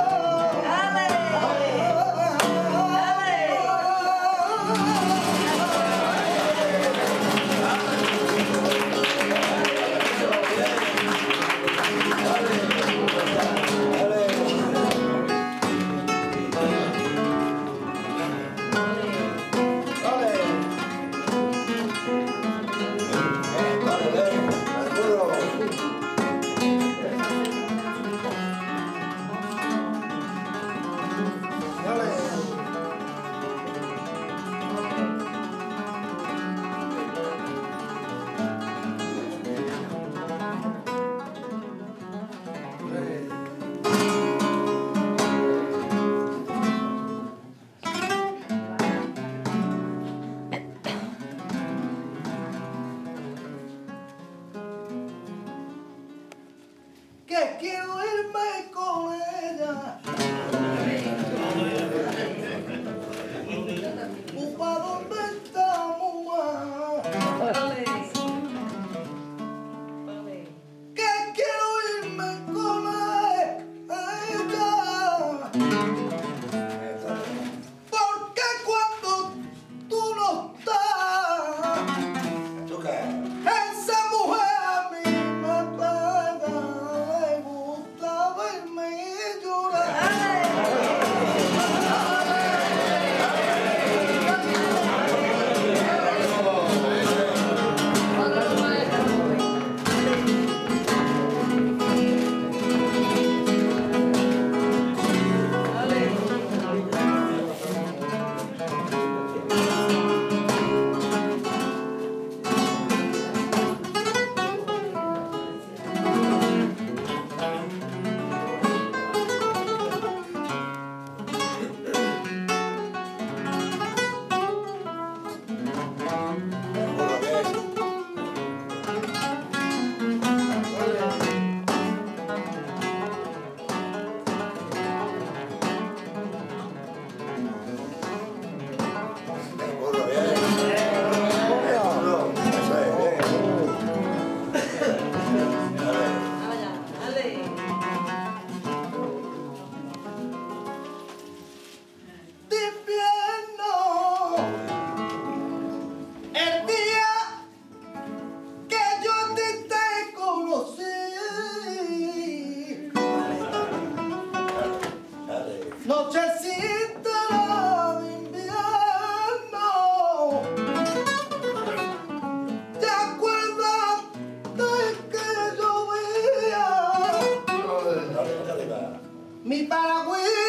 Oh. Thank ¿Quiero Mi paragüita